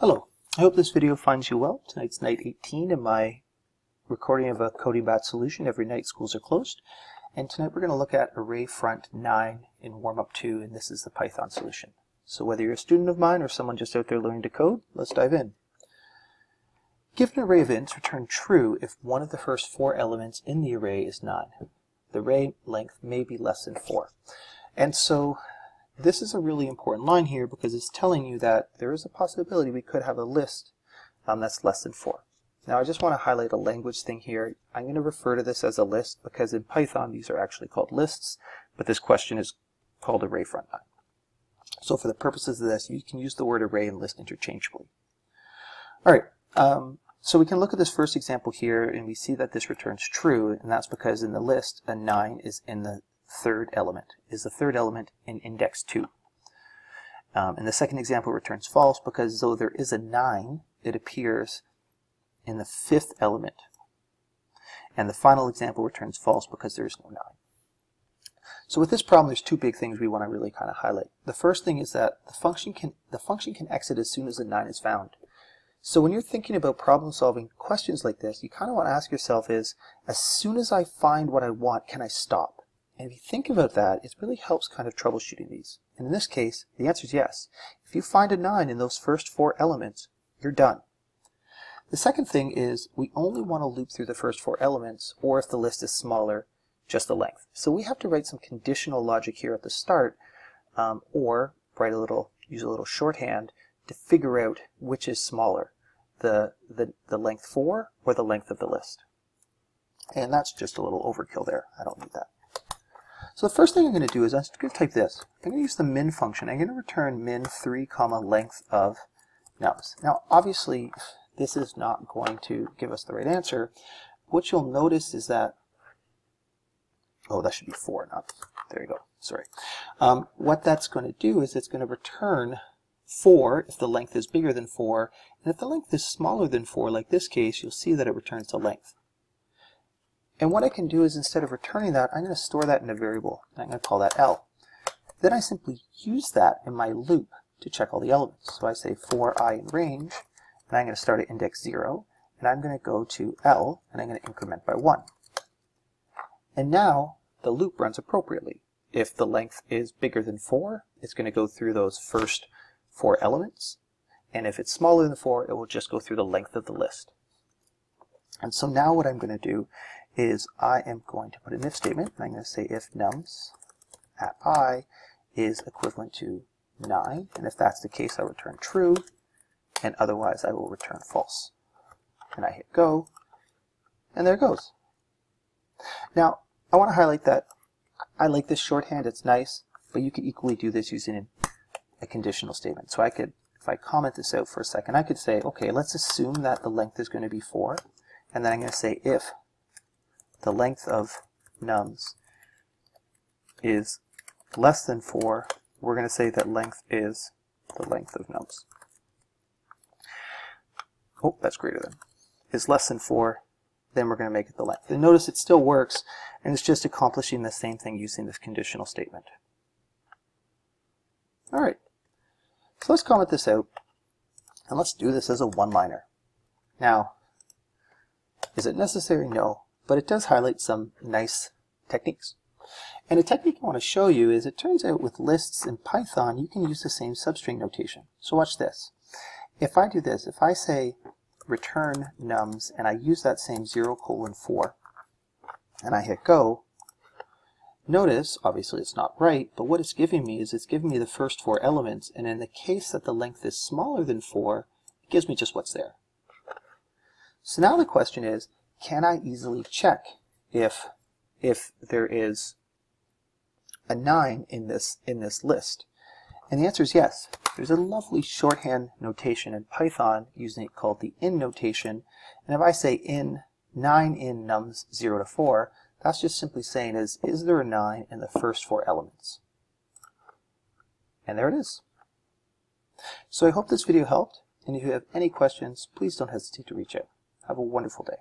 Hello, I hope this video finds you well. Tonight's night 18 in my recording of a CodingBat solution. Every night schools are closed. And tonight we're going to look at array front 9 in warm-up 2, and this is the Python solution. So whether you're a student of mine or someone just out there learning to code, let's dive in. Given an array of ints, return true if one of the first four elements in the array is 9. The array length may be less than 4. And so this is a really important line here because it's telling you that there is a possibility we could have a list um, that's less than 4. Now I just want to highlight a language thing here. I'm going to refer to this as a list because in Python these are actually called lists, but this question is called array front 9. So for the purposes of this, you can use the word array and list interchangeably. All right, um, so we can look at this first example here and we see that this returns true, and that's because in the list a 9 is in the third element, is the third element in index 2. Um, and the second example returns false because though there is a 9, it appears in the fifth element. And the final example returns false because there is no 9. So with this problem, there's two big things we want to really kind of highlight. The first thing is that the function can the function can exit as soon as a 9 is found. So when you're thinking about problem solving questions like this, you kind of want to ask yourself is, as soon as I find what I want, can I stop? And if you think about that, it really helps kind of troubleshooting these. And in this case, the answer is yes. If you find a 9 in those first four elements, you're done. The second thing is we only want to loop through the first four elements, or if the list is smaller, just the length. So we have to write some conditional logic here at the start, um, or write a little, use a little shorthand to figure out which is smaller, the, the, the length 4 or the length of the list. And that's just a little overkill there. I don't need that. So the first thing I'm going to do is I'm going to type this. I'm going to use the min function. I'm going to return min 3 comma length of nums. Now obviously this is not going to give us the right answer. What you'll notice is that oh that should be 4 not there you go sorry um, what that's going to do is it's going to return 4 if the length is bigger than 4 and if the length is smaller than 4 like this case you'll see that it returns the length and what I can do is instead of returning that, I'm going to store that in a variable. I'm going to call that L. Then I simply use that in my loop to check all the elements. So I say for i in range, and I'm going to start at index 0, and I'm going to go to L, and I'm going to increment by 1. And now the loop runs appropriately. If the length is bigger than 4, it's going to go through those first four elements. And if it's smaller than 4, it will just go through the length of the list. And so now what I'm going to do is I am going to put an if statement, and I'm going to say if nums at i is equivalent to 9, and if that's the case, I'll return true, and otherwise I will return false. And I hit go, and there it goes. Now, I want to highlight that I like this shorthand, it's nice, but you could equally do this using a conditional statement. So I could, if I comment this out for a second, I could say, okay, let's assume that the length is going to be 4, and then I'm going to say if the length of nums is less than 4, we're going to say that length is the length of nums. Oh, that's greater than. Is less than 4, then we're going to make it the length. And notice it still works, and it's just accomplishing the same thing using this conditional statement. All right, so let's comment this out, and let's do this as a one-liner. Now, is it necessary? No but it does highlight some nice techniques. And a technique I want to show you is it turns out with lists in Python, you can use the same substring notation. So watch this. If I do this, if I say return nums and I use that same 0 colon 4 and I hit go, notice, obviously it's not right, but what it's giving me is it's giving me the first four elements and in the case that the length is smaller than 4, it gives me just what's there. So now the question is, can I easily check if if there is a 9 in this in this list? And the answer is yes. There's a lovely shorthand notation in Python using it called the in notation. And if I say in 9 in nums 0 to 4, that's just simply saying is, is there a 9 in the first four elements? And there it is. So I hope this video helped, and if you have any questions, please don't hesitate to reach out. Have a wonderful day.